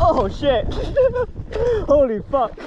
oh shit! Holy fuck!